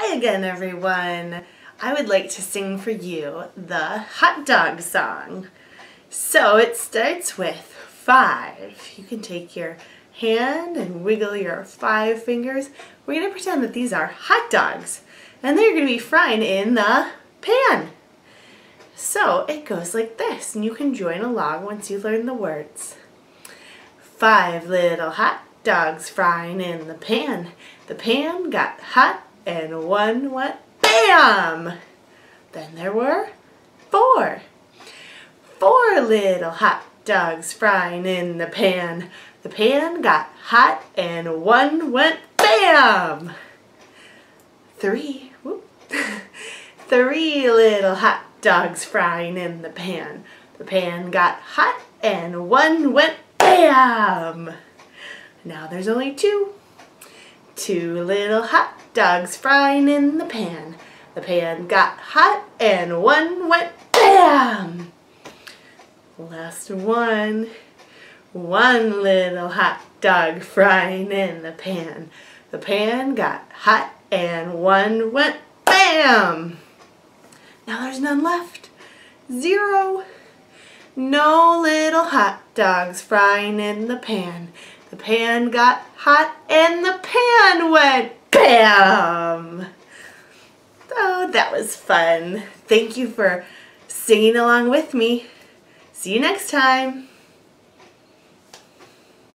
Hi again, everyone. I would like to sing for you the hot dog song. So it starts with five. You can take your hand and wiggle your five fingers. We're going to pretend that these are hot dogs and they're going to be frying in the pan. So it goes like this and you can join along once you learn the words. Five little hot dogs frying in the pan. The pan got hot and one went BAM! Then there were four. Four little hot dogs frying in the pan. The pan got hot and one went BAM! Three. Whoop. Three little hot dogs frying in the pan. The pan got hot and one went BAM! Now there's only two. Two little hot dogs frying in the pan. The pan got hot and one went BAM! Last one. One little hot dog frying in the pan. The pan got hot and one went BAM! Now there's none left. Zero. No little hot dogs frying in the pan. The pan got hot and the pan went BAM! Oh, that was fun. Thank you for singing along with me. See you next time.